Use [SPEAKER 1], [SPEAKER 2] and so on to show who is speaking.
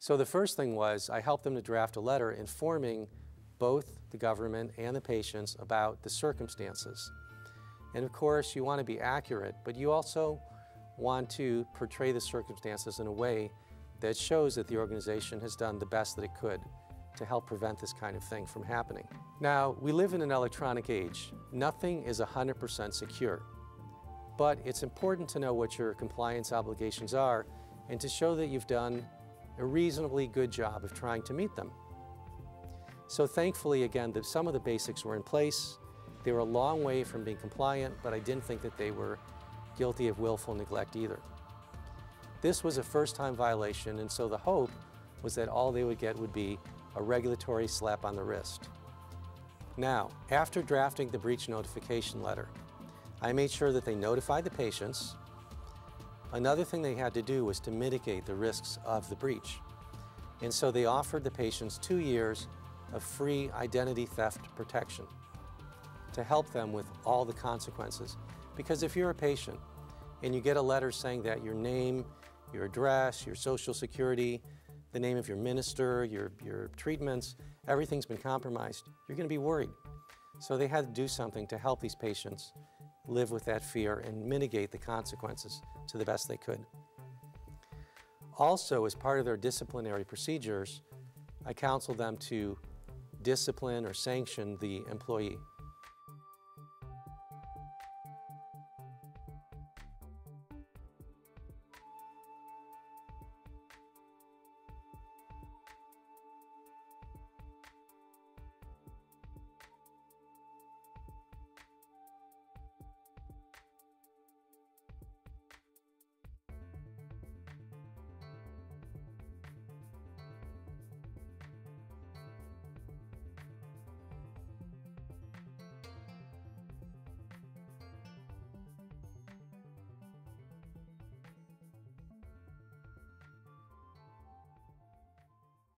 [SPEAKER 1] So the first thing was I helped them to draft a letter informing both the government and the patients about the circumstances. And of course, you want to be accurate, but you also want to portray the circumstances in a way that shows that the organization has done the best that it could to help prevent this kind of thing from happening. Now, we live in an electronic age. Nothing is 100% secure. But it's important to know what your compliance obligations are and to show that you've done a reasonably good job of trying to meet them. So thankfully, again, that some of the basics were in place. They were a long way from being compliant, but I didn't think that they were guilty of willful neglect either. This was a first-time violation, and so the hope was that all they would get would be a regulatory slap on the wrist. Now, after drafting the breach notification letter, I made sure that they notified the patients. Another thing they had to do was to mitigate the risks of the breach. And so they offered the patients two years of free identity theft protection to help them with all the consequences. Because if you're a patient and you get a letter saying that your name, your address, your social security, the name of your minister, your, your treatments, everything's been compromised, you're going to be worried. So they had to do something to help these patients live with that fear and mitigate the consequences to the best they could. Also, as part of their disciplinary procedures, I counsel them to discipline or sanction the employee.